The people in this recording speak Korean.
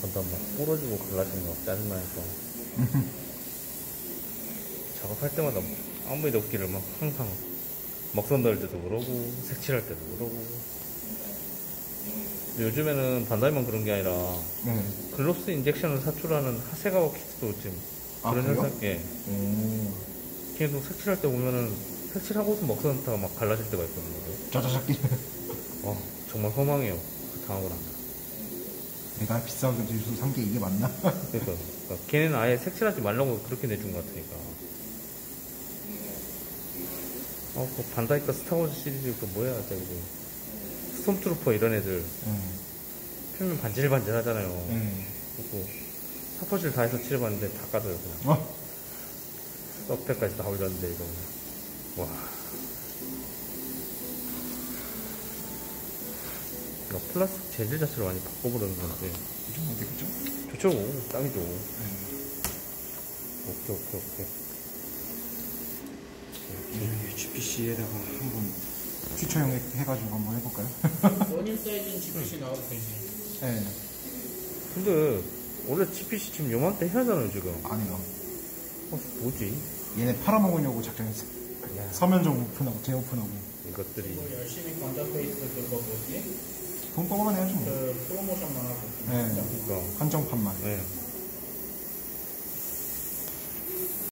건담 막 부러지고 갈라지는 거 짜증나니까. 작업할 때마다 아무 일 없기를 막 항상 먹선 넣을 때도 그러고 색칠할 때도 그러고. 요즘에는 반다이만 그런 게 아니라 네. 글로스 인젝션을 사출하는 하세가와 키트도 지금 아, 그런 그래요? 현상, 예. 오. 계속 색칠할 때 보면은 색칠하고서 먹선 넣다가 막 갈라질 때가 있거든요. 짜자작 끼 어, 정말 허망해요. 당하고 나면. 내가 비싸게 주서 산게 이게 맞나? 그러니까, 그러니까 걔네는 아예 색칠하지 말라고 그렇게 내준 것 같으니까. 어, 그 반다이카 스타워즈 시리즈 그 뭐야, 저기 스톰트루퍼 이런 애들 네. 표면 반질반질 하잖아요. 네. 그리고 서페질 다 해서 칠해봤는데 다 까져요 그냥. 어? 서페까지 다 올렸는데 이거 와. 이거 플라스틱 재질 자체를 많이 바꿔버리는 건데 요즘 어디 그죠? 좋죠, 딱이죠. 네. 오케이, 오케이, 오케이. 이 GPC에다가 한번 퓨처형 해- 해가지고 한번 해볼까요? 원인 사이즈는 GPC 나와도 되지. 네. 근데 원래 GPC 지금 요만때 해야 하잖아요 지금. 아니요. 어, 뭐지? 얘네 팔아먹으려고 작정했어. 야, 서면점 오픈하고 재오픈하고. 이것들이 뭐 열심히 관자 페이스 그거 뭐지? 돈 뽑아내야죠 뭐. 그 프로모션만 하고. 네. 그러니까 한정판만. 네.